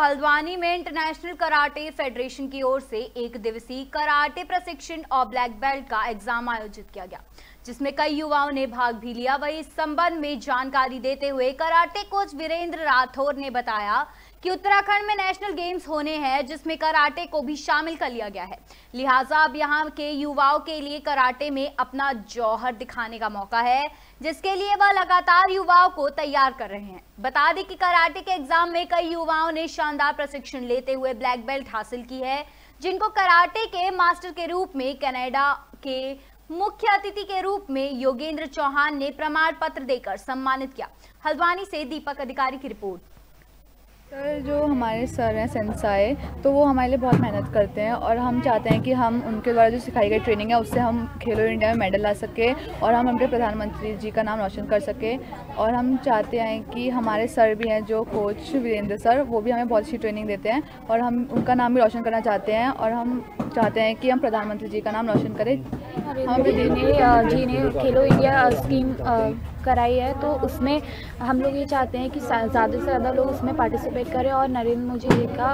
हल्द्वानी में international karate federation की ओर से एक दिवसीय कराटे प्रशिक्षण और ब्लैक बेल्ट का एग्ज़ाम आयोजित किया गया, जिसमें कई युवाओं ने भाग भी लिया। वही इस संबंध में जानकारी देते हुए कराटे कोच वीरेंद्र राठौर ने बताया कि उत्तराखंड में नेशनल गेम्स होने हैं, जिसमें कराटे को भी शामिल कर लिया गया है। लिहाजा अब यहाँ के युवाओं के लिए कराटे में अपना जौहर दिखाने का मौका है, जिसके लिए वह लगातार युवाओं को तैयार कर रहे हैं। बता दें कि कराटे के एग्ज़ाम में कई युवाओं ने शानदार प्रशिक्षण लेते हुए ब्लैक बेल्ट हासिल की है, जिनको कराटे के मास्टर के रूप में, कनाडा के मुख्य अतिथि के रूप में योगेंद्र चौहान ने प्रमाण पत्र देकर सम्मानित किया। हल्द्वानी से दीपक अधिकारी की रिपोर्ट। सर, जो हमारे सर हैं सेंसाए तो वो हमारे लिए बहुत मेहनत करते हैं और हम चाहते हैं कि हम उनके द्वारा जो सिखाई गई ट्रेनिंग है, उससे हम खेलो इंडिया में मेडल ला सके और हम अपने प्रधानमंत्री जी का नाम रोशन कर सके। और हम चाहते हैं कि हमारे सर भी हैं, जो कोच वीरेंद्र सर, वो भी हमें बहुत अच्छी ट्रेनिंग देते हैं और हम उनका नाम भी रोशन करना चाहते हैं और हम चाहते हैं कि हम प्रधानमंत्री जी का नाम रोशन करें। हम जी ने जी ने खेलो इंडिया स्कीम कराई है तो उसमें हम लोग ये चाहते हैं कि ज़्यादा से ज़्यादा लोग उसमें पार्टिसिपेट करें और नरेंद्र मोदी जी का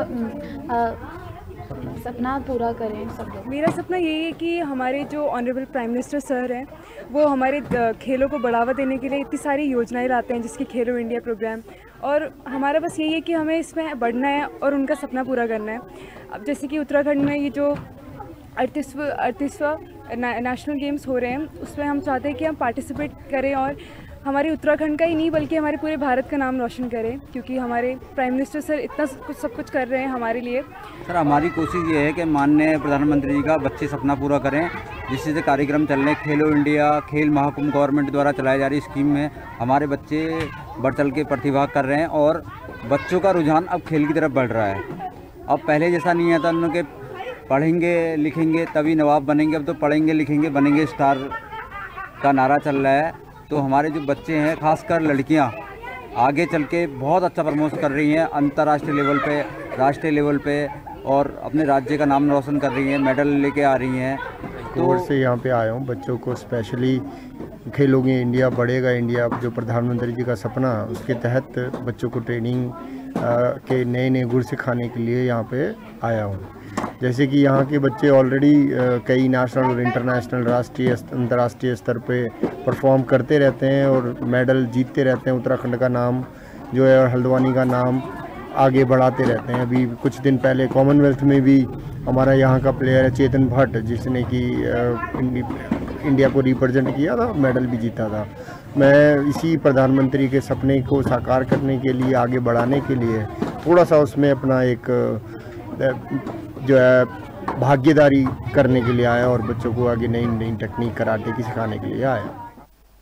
सपना पूरा करें सब लोग। मेरा सपना यही है कि हमारे जो ऑनरेबल प्राइम मिनिस्टर सर हैं, वो हमारे खेलों को बढ़ावा देने के लिए इतनी सारी योजनाएँ लाते हैं, जिसकी खेलो इंडिया प्रोग्राम और हमारा बस यही है कि हमें इसमें बढ़ना है और उनका सपना पूरा करना है। अब जैसे कि उत्तराखंड में ये जो अड़तीसव, अड़तीसवा नेशनल गेम्स हो रहे हैं। उसमें हम चाहते हैं कि हम पार्टिसिपेट करें और हमारे उत्तराखंड का ही नहीं, बल्कि हमारे पूरे भारत का नाम रोशन करें, क्योंकि हमारे प्राइम मिनिस्टर सर इतना कुछ, सब कुछ कर रहे हैं हमारे लिए। सर हमारी कोशिश ये है कि माननीय प्रधानमंत्री जी का बच्चे सपना पूरा करें जिससे से कार्यक्रम चल रहे खेलो इंडिया, खेल महाकुंभ गवर्नमेंट द्वारा चलाई जा रही स्कीम में हमारे बच्चे बढ़ चल के प्रतिभाग कर रहे हैं और बच्चों का रुझान अब खेल की तरफ़ बढ़ रहा है। अब पहले जैसा नहीं आता उनके पढ़ेंगे, लिखेंगे, तभी नवाब बनेंगे। अब तो पढ़ेंगे, लिखेंगे, बनेंगे स्टार का नारा चल रहा है। तो हमारे जो बच्चे हैं, खासकर लड़कियाँ, आगे चल के बहुत अच्छा प्रमोशन कर रही हैं, अंतर्राष्ट्रीय लेवल पे, राष्ट्रीय लेवल पे, और अपने राज्य का नाम रोशन कर रही हैं, मेडल लेके आ रही हैं। तो से यहाँ पे आया हूँ, बच्चों को स्पेशली खेलोगे इंडिया, बढ़ेगा इंडिया, जो प्रधानमंत्री जी का सपना, उसके तहत बच्चों को ट्रेनिंग के नए नए गुर सिखाने के लिए यहाँ पे आया हूँ। जैसे कि यहाँ के बच्चे ऑलरेडी कई नेशनल और इंटरनेशनल राष्ट्रीय अंतर्राष्ट्रीय स्तर पे परफॉर्म करते रहते हैं और मेडल जीतते रहते हैं। उत्तराखंड का नाम जो है हल्द्वानी का नाम आगे बढ़ाते रहते हैं। अभी कुछ दिन पहले कॉमनवेल्थ में भी हमारा यहाँ का प्लेयर है चेतन भट्ट, जिसने कि इंडिया को रिप्रेजेंट किया था, मेडल भी जीता था। मैं इसी प्रधानमंत्री के सपने को साकार करने के लिए, आगे बढ़ाने के लिए थोड़ा सा उसमें अपना एक जो है, भागीदारी करने के लिए आया और बच्चों को आगे नई नई टेक्निक कराटे की सिखाने के लिए आया।